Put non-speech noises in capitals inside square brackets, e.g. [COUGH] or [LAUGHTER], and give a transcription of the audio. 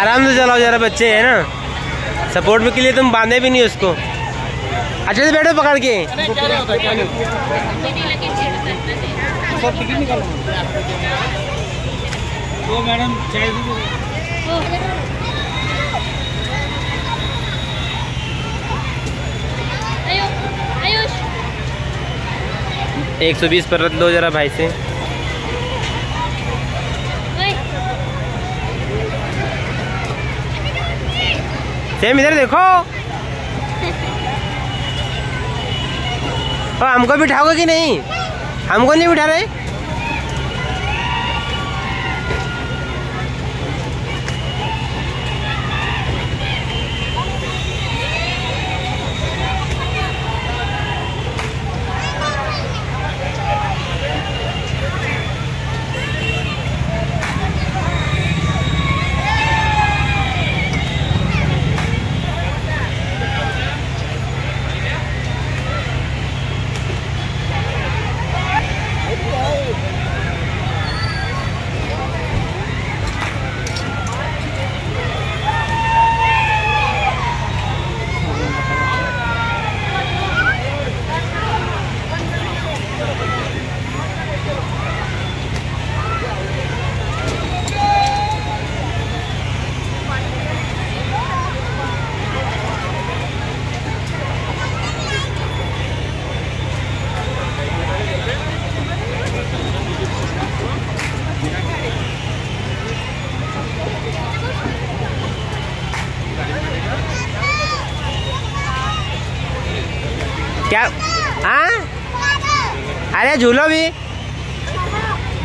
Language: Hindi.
आराम से चलाओ जरा बच्चे है ना? सपोर्ट में के लिए तुम बांधे भी नहीं उसको। अच्छे से बैठो पकड़ के। तो मैडम एक सौ बीस पर रद्द दो जरा भाई से। सेम इधर देखो। [LAUGHS] हमको बिठाओगे कि नहीं? हमको नहीं बिठा रहे? क्या? हाँ? अरे झूलो भी।